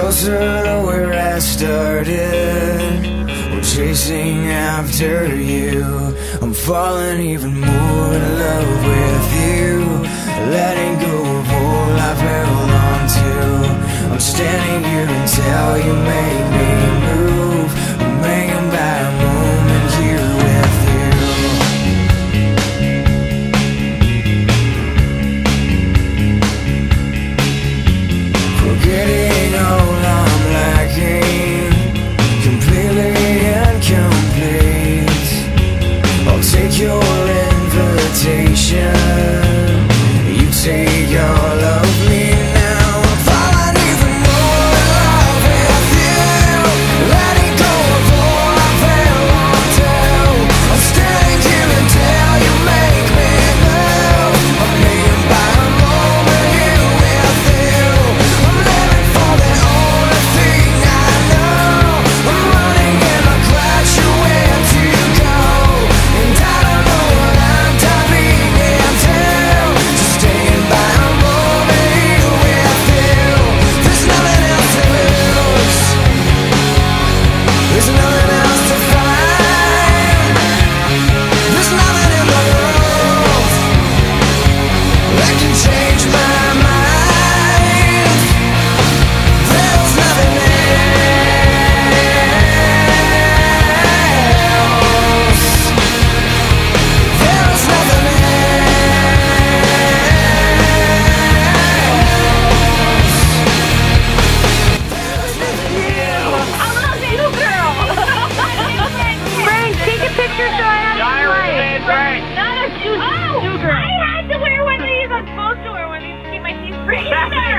closer to where I started. We're chasing after you. I'm falling even more in love with you. Letting go of all I've held on to. I'm standing here until you make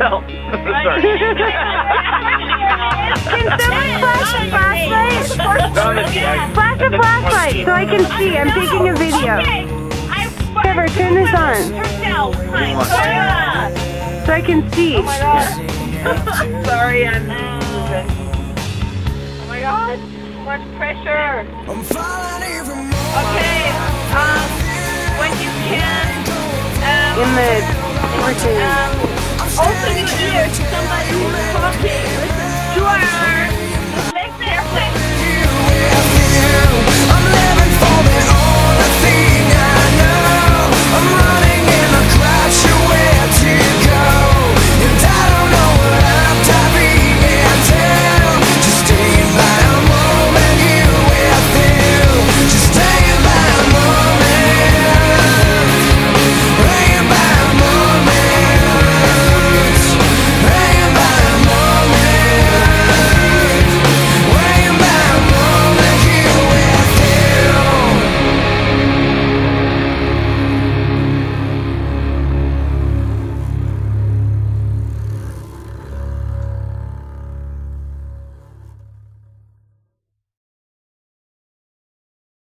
can someone flash a flashlight? Flash a flashlight so I can see. I'm taking a video. Trevor, turn this on so I can see. Oh my god. Sorry, I'm Oh my god. Much pressure. Okay. Um, when you can. Um, in the. In the here somebody who's talking. Listen to